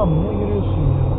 Şu oldu